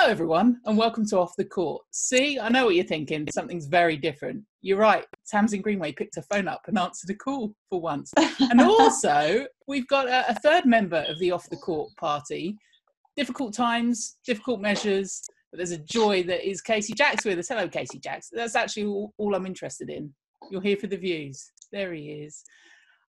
Hello, everyone, and welcome to Off the Court. See, I know what you're thinking. Something's very different. You're right. Tamsin Greenway picked her phone up and answered a call for once. And also, we've got a, a third member of the Off the Court party. Difficult times, difficult measures, but there's a joy that is Casey Jacks with us. Hello, Casey Jacks. That's actually all, all I'm interested in. You're here for the views. There he is.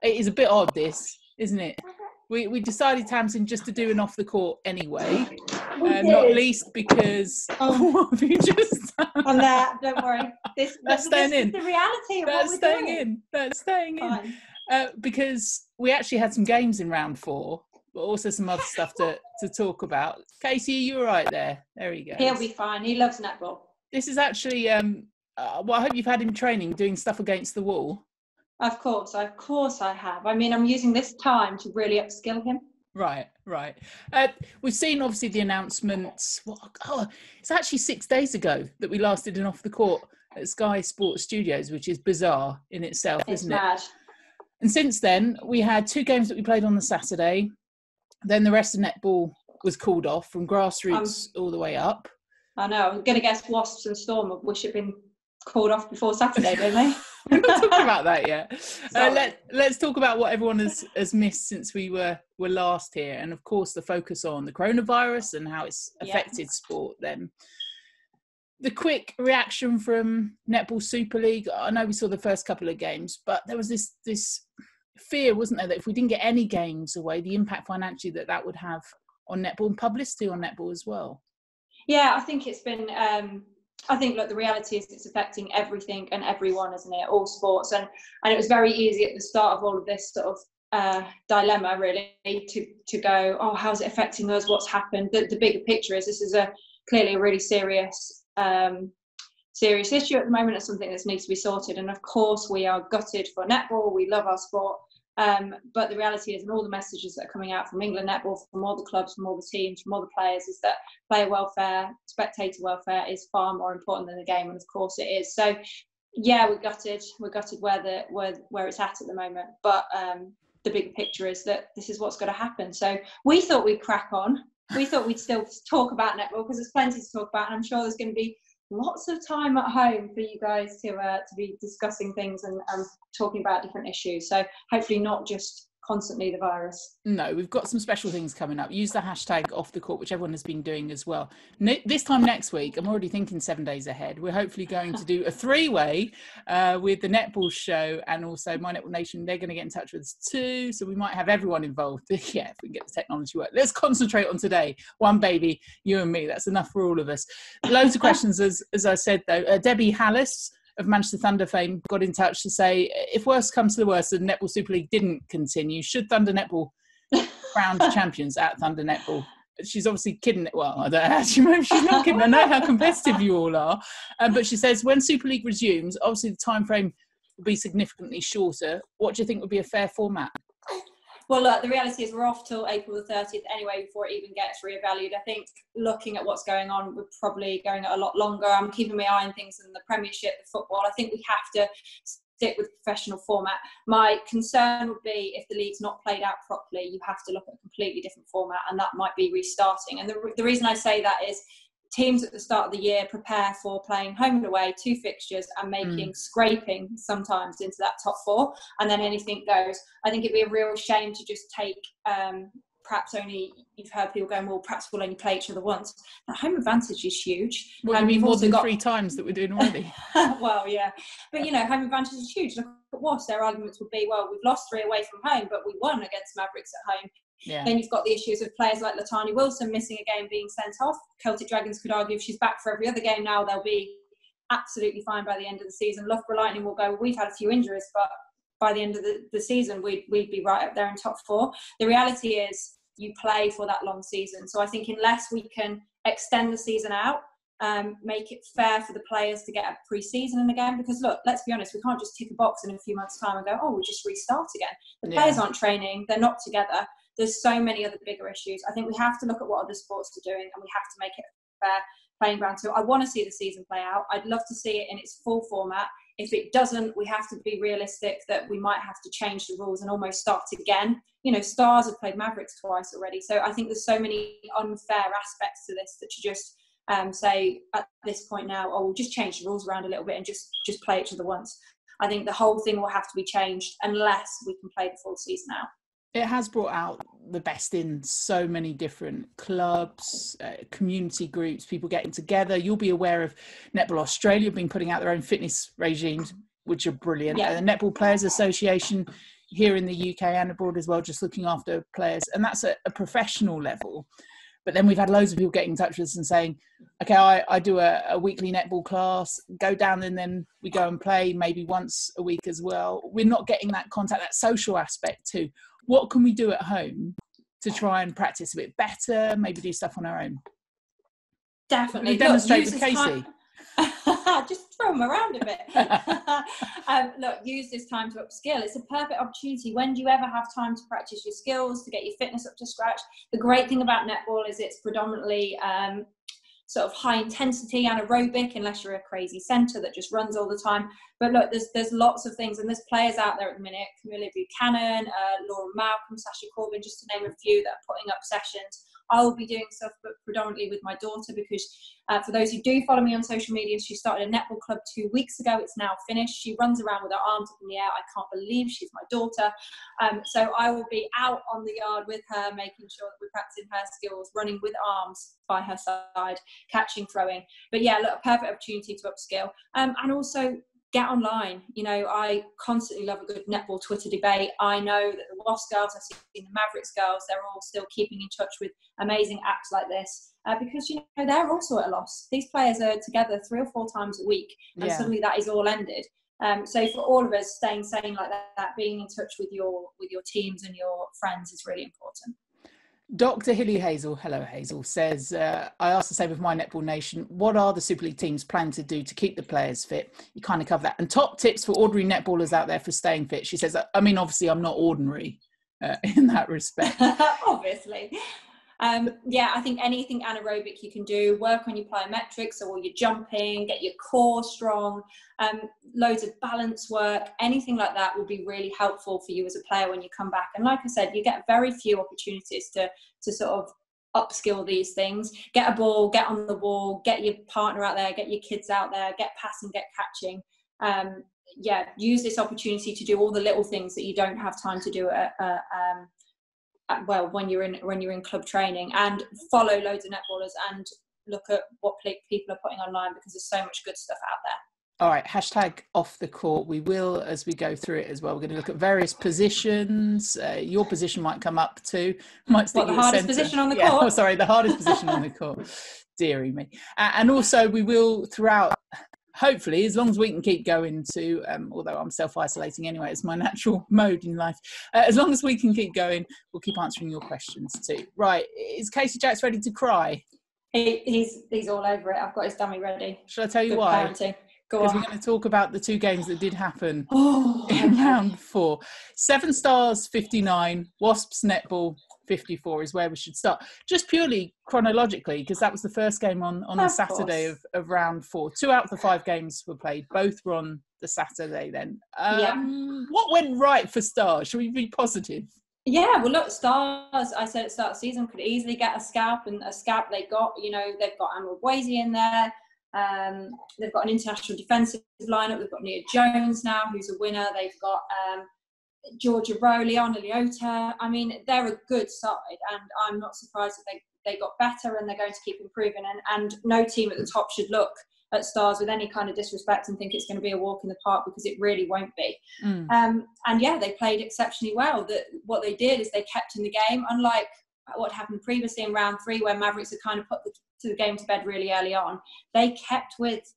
It is a bit odd, this, isn't it? We, we decided, Tamsin, just to do an off the court anyway. Uh, not least because Oh. what have you just on that. Don't worry. This, That's this, staying in. is the reality of That's what staying doing. in. That's staying in. Uh, because we actually had some games in round four, but also some other stuff to, to talk about. Casey, you were right there. There he goes. He'll be fine. He loves netball. This is actually, um, uh, well, I hope you've had him training, doing stuff against the wall. Of course, of course I have. I mean, I'm using this time to really upskill him. Right, right. Uh, we've seen obviously the announcements. What, oh, it's actually six days ago that we last did an off the court at Sky Sports Studios, which is bizarre in itself, It's isn't it? And since then, we had two games that we played on the Saturday. Then the rest of netball was called off from grassroots all the way up. I know. I'm going to guess Wasps and Storm wish it had been called off before Saturday, don't they? We're not talking about that yet. Uh, let, let's talk about what everyone has, has missed since we were, were last here. And of course, the focus on the coronavirus and how it's Yeah. affected sport then. The quick reaction from Netball Super League. I know we saw the first couple of games, but there was this this fear, wasn't there, that if we didn't get any games away, the impact financially that that would have on netball and publicity on netball as well. Yeah, I think it's been. Um, I think look, the reality is it's affecting everything and everyone, isn't it? All sports, and and it was very easy at the start of all of this sort of uh, dilemma, really, to to go, oh, how's it affecting us? What's happened? The, the bigger picture is this is a clearly a really serious. Um, serious issue at the moment It's something that needs to be sorted and of course we are gutted for netball we love our sport um, but the reality is and all the messages that are coming out from england netball from all the clubs from all the teams from all the players is that player welfare, spectator welfare is far more important than the game, and of course it is. So, yeah, we're gutted. We're gutted where the where where it's at at the moment. But um, the bigger picture is that this is what's going to happen. So we thought we'd crack on. We thought we'd still talk about netball because there's plenty to talk about, and I'm sure there's going to be lots of time at home for you guys to uh, to be discussing things and um, talking about different issues. So hopefully not just constantly the virus. No, we've got some special things coming up. Use the hashtag off the court, which everyone has been doing as well. This time next week, I'm already thinking seven days ahead. We're hopefully going to do a three way uh, with the Netball show and also My Netball Nation. They're going to get in touch with us too. So we might have everyone involved. yeah, if we can get the technology work. Let's concentrate on today. One baby, you and me. That's enough for all of us. Loads of questions, as, as I said, though. Uh, Debbie Hallis of Manchester Thunder fame got in touch to say if worst comes to the worst and Netball Super League didn't continue, should Thunder Netball crowned champions at Thunder Netball? She's obviously kidding. Well, I don't actually know if she's not kidding. I know how competitive you all are. Um, but she says when Super League resumes, obviously the time frame will be significantly shorter. What do you think would be a fair format? Well, look, the reality is we're off till April the 30th anyway before it even gets reevaluated. I think looking at what's going on, we're probably going a lot longer. I'm keeping my eye on things in the Premiership, the football. I think we have to stick with professional format. My concern would be if the league's not played out properly, you have to look at a completely different format, and that might be restarting. And the, the reason I say that is teams at the start of the year prepare for playing home and away, two fixtures, and making scraping sometimes into that top four, and then anything goes. I think it'd be a real shame to just take. Um, Perhaps only you've heard people going, well, perhaps we'll only play each other once. That home advantage is huge. What do Um, you mean more than got- three times that we're doing already? well, yeah, but you know, home advantage is huge. Look at Wasps. Their arguments would be, well, we've lost three away from home, but we won against Mavericks at home. Yeah. Then you've got the issues of players like Latanya Wilson missing a game, being sent off. Celtic Dragons could argue if she's back for every other game now, they'll be absolutely fine by the end of the season. Loughborough Lightning will go, well, we've had a few injuries, but by the end of the, the season, we'd, we'd be right up there in top four. The reality is you play for that long season. So I think unless we can extend the season out, um, make it fair for the players to get a pre-season in again. Because look, let's be honest, we can't just tick a box in a few months' time and go, oh, we'll just restart again. The Yeah. players aren't training; they're not together. There's so many other bigger issues. I think we have to look at what other sports are doing, and we have to make it fair playing ground. So I want to see the season play out. I'd love to see it in its full format. If it doesn't, we have to be realistic that we might have to change the rules and almost start again. You know, Stars have played Mavericks twice already, so I think there's so many unfair aspects to this that you just um, say at this point now, oh, we'll just change the rules around a little bit and just just play each other once. I think the whole thing will have to be changed unless we can play the full season out. It has brought out the best in so many different clubs, uh, community groups, people getting together. You'll be aware of Netball Australia being putting out their own fitness regimes, which are brilliant. Yeah. Uh, the Netball Players Association here in the UK and abroad as well, just looking after players, and that's at a professional level. But then we've had loads of people getting in touch with us and saying, okay, I, I do a, a, weekly netball class, go down and then we go and play maybe once a week as well. We're not getting that contact, that social aspect too. What can we do at home to try and practice a bit better, maybe do stuff on our own? Definitely. demonstrate with Casey. Time- just throw them around a bit. um, look, use this time to upskill. It's a perfect opportunity. When do you ever have time to practice your skills, to get your fitness up to scratch? The great thing about netball is it's predominantly um, sort of high intensity anaerobic unless you're a crazy centre that just runs all the time. But look, there's there's lots of things, and there's players out there at the minute: Camilla Buchanan, uh, Laura Malcolm, Sasha Corbin, just to name a few that are putting up sessions. I will be doing stuff, but predominantly with my daughter because uh, for those who do follow me on social media, she started a netball club two weeks ago. It's now finished. She runs around with her arms up in the air. I can't believe she's my daughter. Um, so I will be out on the yard with her, making sure that we're practicing her skills, running with arms by her side, catching, throwing. But yeah, look, a perfect opportunity to upskill. Um, and also get online. You know, I constantly love a good netball Twitter debate. I know that the Wasp girls, I've seen the Mavericks girls, they're all still keeping in touch with amazing apps like this uh, because, you know, they're also at a loss. These players are together three or four times a week and yeah. suddenly that is all ended. Um, so for all of us, staying sane like that, that, being in touch with your with your teams and your friends is really important. Dr. Hilly Hazel, hello Hazel, says, uh, I asked the same of my Netball Nation, what are the Super League teams planning to do to keep the players fit? You kind of cover that. And top tips for ordinary netballers out there for staying fit. She says, I mean, obviously, I'm not ordinary uh, in that respect. obviously. Um, yeah, I think anything anaerobic you can do, work on your plyometrics or your jumping, get your core strong, um, loads of balance work, anything like that will be really helpful for you as a player when you come back. And like I said, you get very few opportunities to, to sort of upskill these things. Get a ball, get on the wall, get your partner out there, get your kids out there, get passing, get catching. Um, yeah, use this opportunity to do all the little things that you don't have time to do at, uh, um, well when you're in when you're in club training and follow loads of netballers and look at what people are putting online because there's so much good stuff out there all right, hashtag off the court. We will, as we go through it as well, we're going to look at various positions. Uh, your position might come up too. Might what, the hardest center. position on the yeah, court? Oh, sorry, the hardest position on the court. Deary me. Uh, and also, we will, throughout hopefully, as long as we can keep going to, um, although I'm self isolating anyway, it's my natural mode in life. Uh, as long as we can keep going, we'll keep answering your questions too. Right, is Casey Jacks ready to cry? He, he's he's all over it. I've got his dummy ready. Shall I tell you Good why? Because we're going to talk about the two games that did happen oh, in round four. Severn Stars 59, Wasps netball 54 is where we should start. Just purely chronologically, because that was the first game on, on the Saturday of, of round four. Two out of the five games were played. Both were on the Saturday then. Um, yeah. What went right for Stars? Should we be positive? Yeah, well, look, Stars, I said at start of the season, could easily get a scalp, and a scalp they got, you know, they've got Ama Agbeze in there. Um, they've got an international defensive lineup. They've got Nia Jones now, who's a winner. They've got um, Georgia Rowe, Liana Leota. I mean, they're a good side, and I'm not surprised that they, they got better and they're going to keep improving. And, and no team at the top should look at Stars with any kind of disrespect and think it's going to be a walk in the park because it really won't be. Mm. Um, and yeah, they played exceptionally well. That what they did is they kept in the game, unlike what happened previously in round three, where Mavericks had kind of put the, to the game to bed really early on. They kept with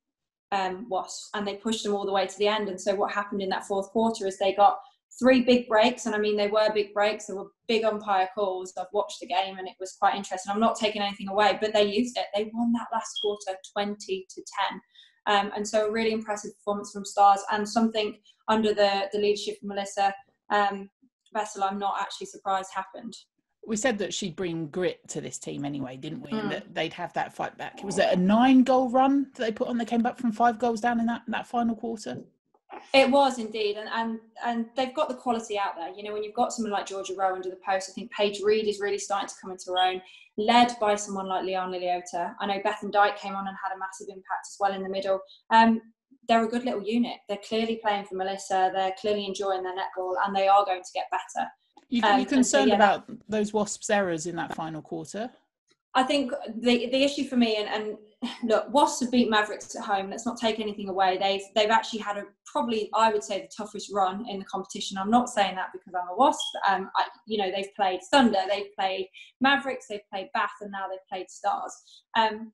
um, Wasps and they pushed them all the way to the end. And so what happened in that fourth quarter is they got three big breaks, and I mean they were big breaks. There were big umpire calls. I've watched the game, and it was quite interesting. I'm not taking anything away, but they used it. They won that last quarter, 20 to 10. Um, and so a really impressive performance from Stars, and something under the the leadership of Melissa um, Bessell, I'm not actually surprised happened. We said that she'd bring grit to this team anyway, didn't we? Mm. And that they'd have that fight back. Was it a nine goal run that they put on? They came back from five goals down in that, that final quarter. It was indeed, and, and and they've got the quality out there. You know, when you've got someone like Georgia Rowe under the post, I think Paige Reed is really starting to come into her own, led by someone like Liana Leota. I know Bethan Dyke came on and had a massive impact as well in the middle. Um, they're a good little unit. They're clearly playing for Melissa. They're clearly enjoying their netball, and they are going to get better. You, um, you concerned so, yeah, about those Wasps' errors in that final quarter? I think the the issue for me, and, and look, Wasps have beat Mavericks at home. Let's not take anything away. They've they've actually had a probably I would say the toughest run in the competition. I'm not saying that because I'm a Wasp. Um, I, you know they've played Thunder, they've played Mavericks, they've played Bath, and now they've played Stars. Um,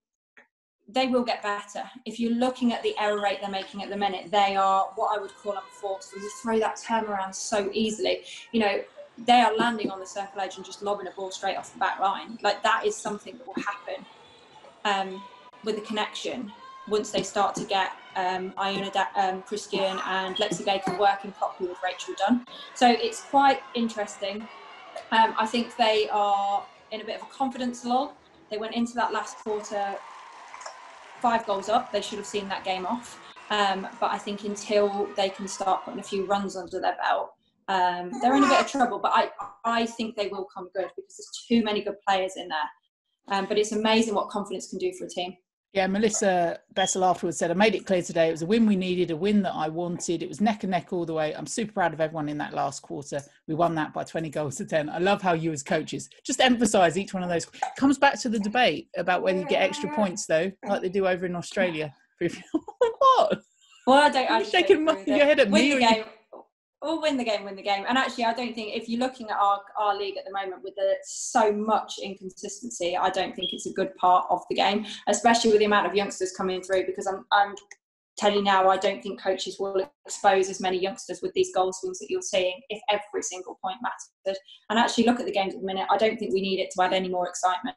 they will get better. If you're looking at the error rate they're making at the minute, they are what I would call unforced. You throw that term around so easily. You know, they are landing on the circle edge and just lobbing a ball straight off the back line. Like that is something that will happen um, with the connection once they start to get um, Iona um, Christian and Lexi Baker working properly with Rachel Dunn. So it's quite interesting. Um, I think they are in a bit of a confidence lull. They went into that last quarter five goals up. They should have seen that game off. Um, but I think until they can start putting a few runs under their belt, um, they're in a bit of trouble, but I, I think they will come good because there's too many good players in there. Um, but it's amazing what confidence can do for a team. Yeah, Melissa Bessell afterwards said, I made it clear today it was a win we needed, a win that I wanted. It was neck and neck all the way. I'm super proud of everyone in that last quarter. We won that by 20 goals to 10. I love how you, as coaches, just emphasize each one of those. It comes back to the debate about whether you get extra points, though, like they do over in Australia. what? Well, I don't. You're shaking your head at me. We'll win the game, win the game. And actually, I don't think if you're looking at our, our league at the moment with the, so much inconsistency, I don't think it's a good part of the game, especially with the amount of youngsters coming through. Because I'm, I'm telling you now, I don't think coaches will expose as many youngsters with these goal swings that you're seeing if every single point mattered. And actually, look at the games at the minute. I don't think we need it to add any more excitement.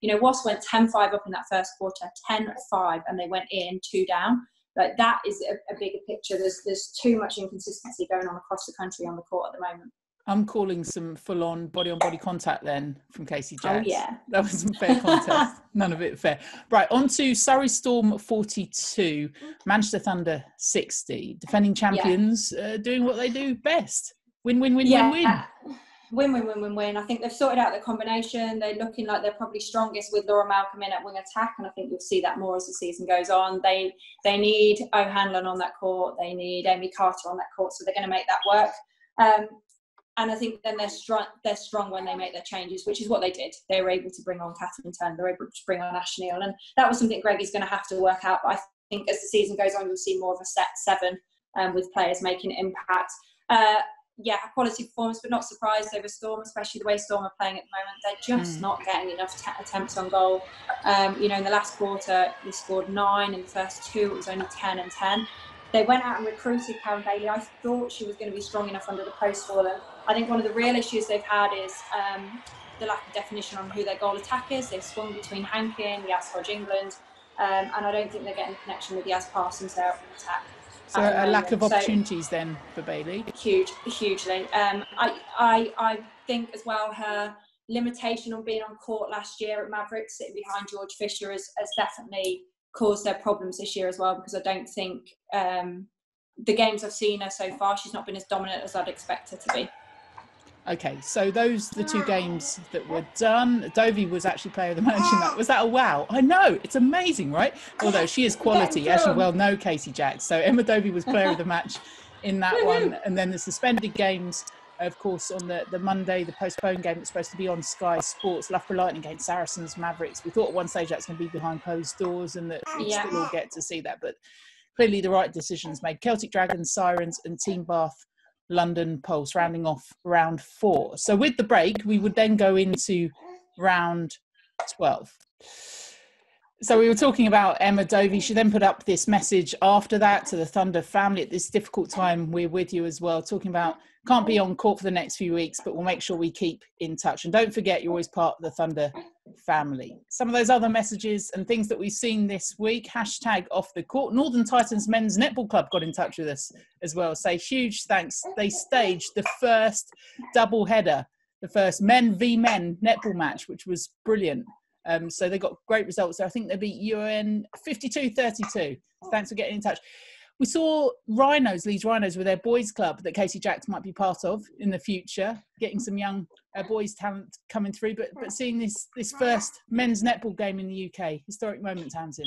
You know, Wasp went 10 5 up in that first quarter, 10 5, and they went in two down like that is a, a bigger picture. There's there's too much inconsistency going on across the country on the court at the moment. I'm calling some full on body on body contact then from Casey Jacks. Oh, yeah. That was some fair contest. None of it fair. Right, on to Surrey Storm 42, Manchester Thunder 60. Defending champions yeah. uh, doing what they do best. Win, win, win, yeah. win, win win, win, win, win, win. I think they've sorted out the combination. They're looking like they're probably strongest with Laura Malcolm in at wing attack, and I think you'll see that more as the season goes on. They they need O'Hanlon on that court. They need Amy Carter on that court, so they're going to make that work. Um, and I think then they're strong. They're strong when they make their changes, which is what they did. They were able to bring on Kathryn Turner. They were able to bring on Ash Neal, and that was something Greig is going to have to work out. But I think as the season goes on, you'll see more of a set seven um, with players making impact. Uh, yeah, quality performance, but not surprised over Storm, especially the way Storm are playing at the moment. They're just mm. not getting enough t- attempts on goal. Um, you know, in the last quarter, they scored nine. In the first two, it was only 10 and 10. They went out and recruited Karyn Bailey. I thought she was going to be strong enough under the post for them. I think one of the real issues they've had is um, the lack of definition on who their goal attack is. They've swung between Hankin, Yas Hodge England, um, and I don't think they're getting the connection with Yas Parsons there in attack. So a lack of opportunities so, then for Bailey. Huge, hugely. Um, I, I, I think as well her limitation on being on court last year at Mavericks, sitting behind George Fisher, has, has definitely caused their problems this year as well. Because I don't think um, the games I've seen her so far, she's not been as dominant as I'd expect her to be. Okay, so those the two games that were done. Dovey was actually player of the match in that. Was that a wow? I know, it's amazing, right? Although she is quality, as you well know, Casey Jacks. So Emma Dovey was player of the match in that one. And then the suspended games, of course, on the, the Monday, the postponed game that's supposed to be on Sky Sports, Loughborough Lightning against Saracens Mavericks. We thought at one stage that's going to be behind closed doors and that we'd yeah. still all get to see that. But clearly the right decisions made. Celtic Dragons, Sirens and Team Bath London Pulse, rounding off round four. So with the break, we would then go into round 12. So we were talking about Emma Dovey. She then put up this message after that to the Thunder family at this difficult time. We're with you as well, talking about can't be on court for the next few weeks, but we'll make sure we keep in touch. And don't forget, you're always part of the Thunder family. Some of those other messages and things that we've seen this week hashtag off the court. Northern Titans Men's Netball Club got in touch with us as well. Say huge thanks. They staged the first double header, the first men v men netball match, which was brilliant. Um, so they got great results. I think they beat UN 52 32. Thanks for getting in touch. We saw Rhinos, Leeds Rhinos, with their boys' club that Casey Jacks might be part of in the future, getting some young uh, boys' talent coming through. But but seeing this this first men's netball game in the UK, historic moment, Tamsin.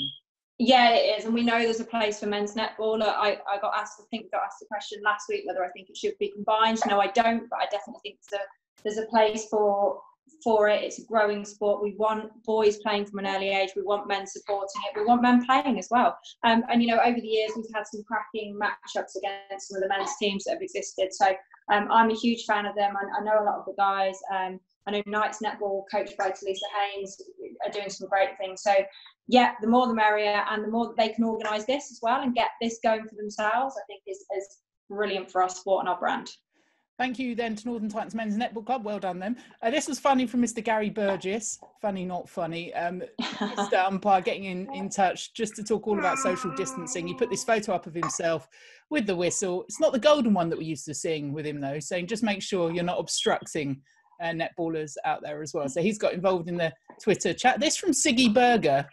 Yeah, it is, and we know there's a place for men's netball. I, I got asked, I think, got asked the question last week whether I think it should be combined. No, I don't, but I definitely think there's a there's a place for for it. It's a growing sport. We want boys playing from an early age. We want men supporting it. We want men playing as well. Um, and you know, over the years, we've had some cracking matchups against some of the men's teams that have existed. So um, I'm a huge fan of them. I, I know a lot of the guys. Um, I know Knights Netball, coached by Talisa Haynes, are doing some great things. So yeah, the more the merrier, and the more that they can organise this as well and get this going for themselves, I think is, is brilliant for our sport and our brand. Thank you then to Northern Titans Men's Netball Club. Well done them. Uh, this was funny from Mr. Gary Burgess. Funny, not funny. Um, Mr. Umpire getting in, in touch just to talk all about social distancing. He put this photo up of himself with the whistle. It's not the golden one that we're used to sing with him though, saying just make sure you're not obstructing uh, netballers out there as well. So he's got involved in the Twitter chat. This from Sigi Burger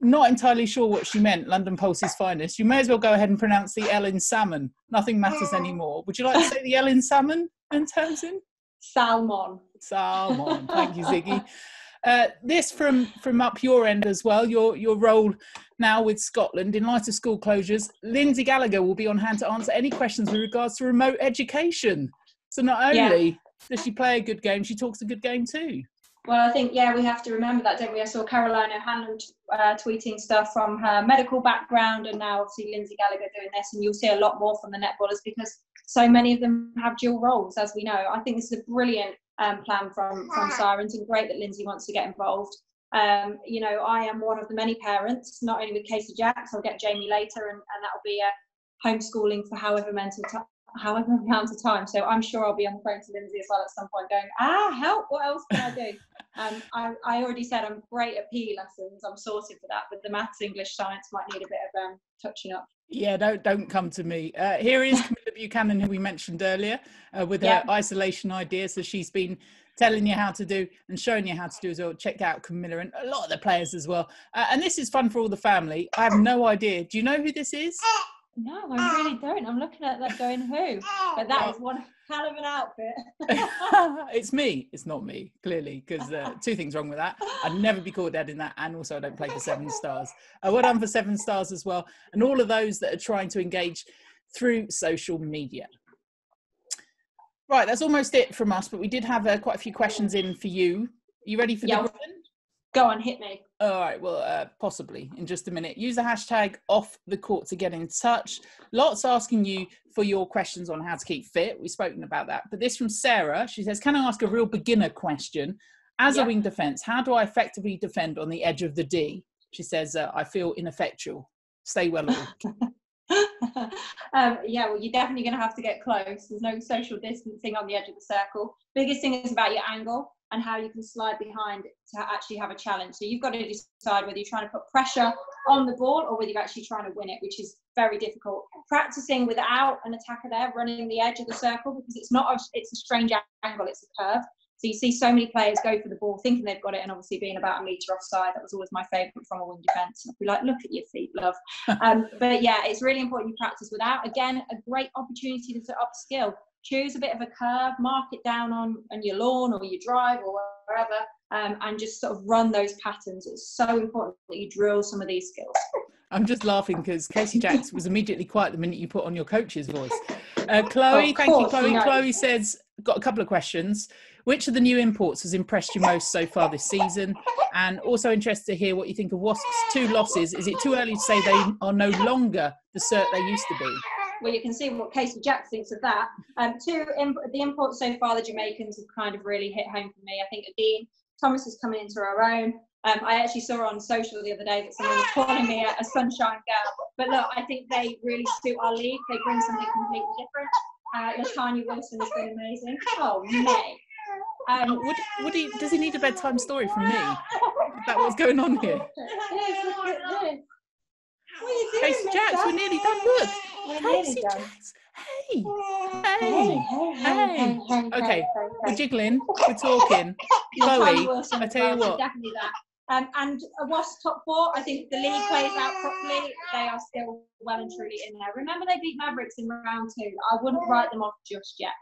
not entirely sure what she meant, London Pulse's finest. You may as well go ahead and pronounce the L in salmon. Nothing matters anymore. Would you like to say the L in salmon, and Tamsin? Salmon. Salmon. Thank you, Sigi. Uh, this from from up your end as well. Your your role now with Scotland in light of school closures. Lindsay Gallagher will be on hand to answer any questions with regards to remote education. So not only yeah. does she play a good game, she talks a good game too. Well, I think yeah, we have to remember that, don't we? I saw Caroline O'Hanlon uh, tweeting stuff from her medical background, and now obviously Lindsay Gallagher doing this, and you'll see a lot more from the netballers because so many of them have dual roles, as we know. I think this is a brilliant um, plan from from Sirens, and great that Lindsay wants to get involved. Um, you know, I am one of the many parents, not only with Casey Jacks, I'll get Jamie later, and, and that'll be a homeschooling for however mental however amount of time. So I'm sure I'll be on the phone to Lindsay as well at some point going, ah, help, what else can I do? um, I, I already said I'm great at PE lessons. I'm sorted for that, but the maths, English, science might need a bit of um, touching up. Yeah, don't don't come to me. Uh, here is Camilla Buchanan, who we mentioned earlier, uh, with her isolation ideas. So she's been telling you how to do and showing you how to do as well. Check out Camilla and a lot of the players as well. Uh, and this is fun for all the family. I have no idea. Do you know who this is? No, I really don't. I'm looking at that going, who? But that is one hell of an outfit. it's me. It's not me, clearly, because uh, two things wrong with that. I'd never be called dead in that, and also I don't play for Severn Stars. Uh, well done for Severn Stars as well, and all of those that are trying to engage through social media. Right, that's almost it from us, but we did have uh, quite a few questions in for you. Are you ready for yeah. the Go on, hit me. All right, well, uh, possibly in just a minute. Use the hashtag off the court to get in touch. Lots asking you for your questions on how to keep fit. We've spoken about that. But this from Sarah. She says, Can I ask a real beginner question? As yep. a wing defense, how do I effectively defend on the edge of the D? She says, uh, I feel ineffectual. Stay well. um, yeah, well, you're definitely going to have to get close. There's no social distancing on the edge of the circle. Biggest thing is about your angle and how you can slide behind to actually have a challenge. So you've got to decide whether you're trying to put pressure on the ball or whether you're actually trying to win it, which is very difficult. Practicing without an attacker there, running the edge of the circle because it's not a, it's a strange angle, it's a curve. So you see so many players go for the ball thinking they've got it and obviously being about a metre offside. That was always my favourite from a wing defence. I'd be like, look at your feet, love. um, but yeah, it's really important you practice without. Again, a great opportunity to upskill choose a bit of a curve, mark it down on, on your lawn or your drive or wherever, um, and just sort of run those patterns. It's so important that you drill some of these skills. I'm just laughing because Casey Jacks was immediately quiet the minute you put on your coach's voice. Uh, Chloe, thank you, Chloe. Chloe says, got a couple of questions. Which of the new imports has impressed you most so far this season? And also interested to hear what you think of Wasps' two losses. Is it too early to say they are no longer the cert they used to be? Well, you can see what Casey Jack thinks of that. Um, two, imp- the imports so far, the Jamaicans have kind of really hit home for me. I think Adean Thomas is coming into her own. Um, I actually saw on social the other day that someone was calling me a, a, sunshine girl. But look, I think they really suit our league. They bring something completely different. Uh, Latanya Wilson has been amazing. Oh, May. Um, oh, would, would he, does he need a bedtime story from me? That what's going on here? Casey Jacks, we're nearly done. Look, Jacks. Hey, hey, hey. Okay, we're jiggling, we're talking. Chloe, I tell you what. Um, and whilst top four, I think the league plays out properly. They are still well and truly in there. Remember, they beat Mavericks in round two. I wouldn't write them off just yet.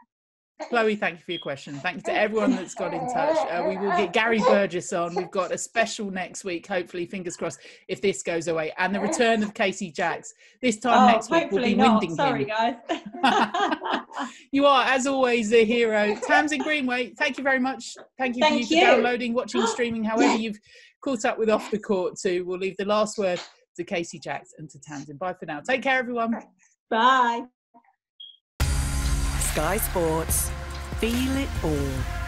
Chloe, thank you for your question. Thank you to everyone that's got in touch. Uh, we will get Gary Burgess on. We've got a special next week, hopefully, fingers crossed, if this goes away. And the return of Casey Jacks. This time oh, next week, we'll be not. winding Sorry, him. guys. you are, as always, a hero. Tamsin Greenway, thank you very much. Thank you thank for, you you. for downloading, watching, streaming, however you've caught up with Off the Court too. We'll leave the last word to Casey Jacks and to Tamsin. Bye for now. Take care, everyone. Bye. Sky Sports. Feel it all.